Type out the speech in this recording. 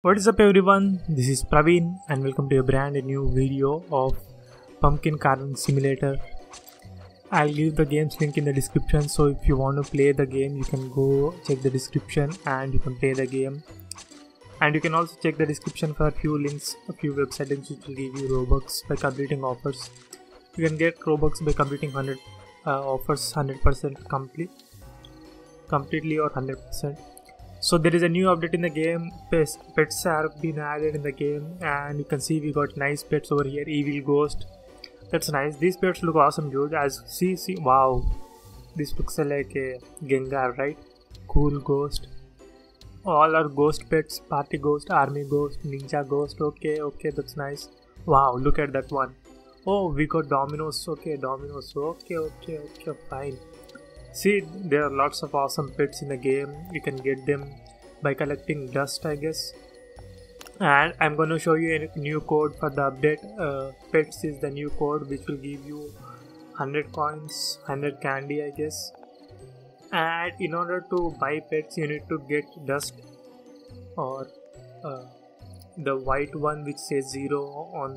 What is up everyone? This is Praveen and welcome to a brand new video of Pumpkin Carving Simulator. I'll leave the game's link in the description so if you want to play the game you can go check the description and you can play the game. And you can also check the description for a few links, a few website links which will give you Robux by completing offers. You can get Robux by completing 100 uh, offers 100% complete completely or 100% so there is a new update in the game. Pets, have been added in the game and you can see we got nice pets over here. Evil ghost. That's nice. These pets look awesome dude. As see see wow. This looks like a gengar right? Cool ghost. All are ghost pets. Party ghost army ghost ninja ghost. Okay okay. That's nice. Wow look at that one. Oh we got dominoes. Okay dominoes. Okay okay okay. Fine See, there are lots of awesome pets in the game. You can get them by collecting dust, I guess. And I'm going to show you a new code for the update. Uh, pets is the new code which will give you 100 coins, 100 candy, I guess. And in order to buy pets, you need to get dust or uh, the white one which says zero on